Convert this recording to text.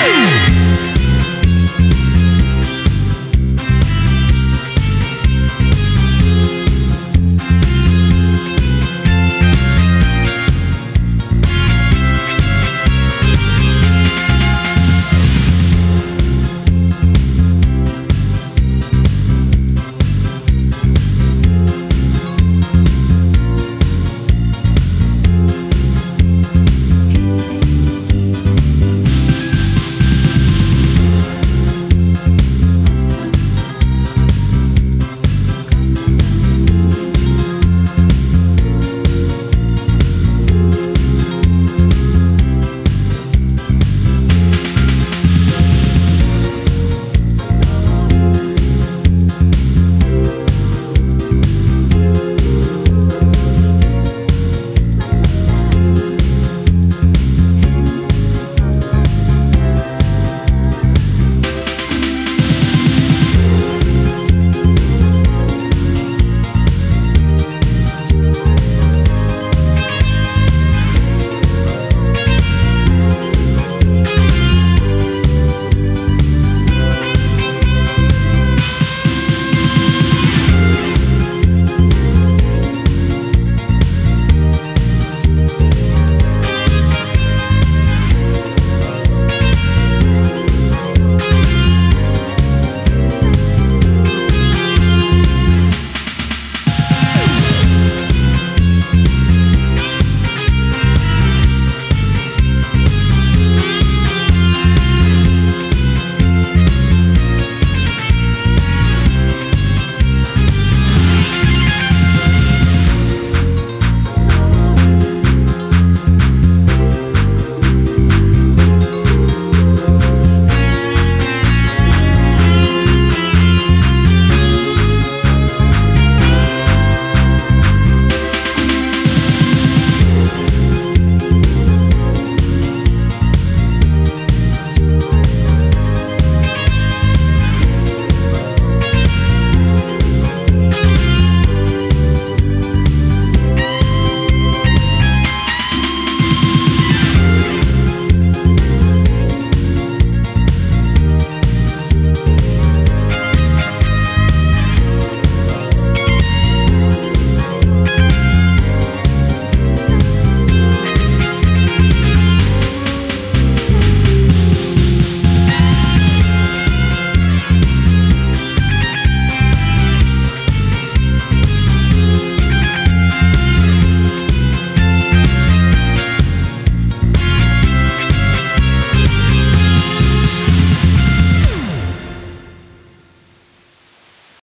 Yeah.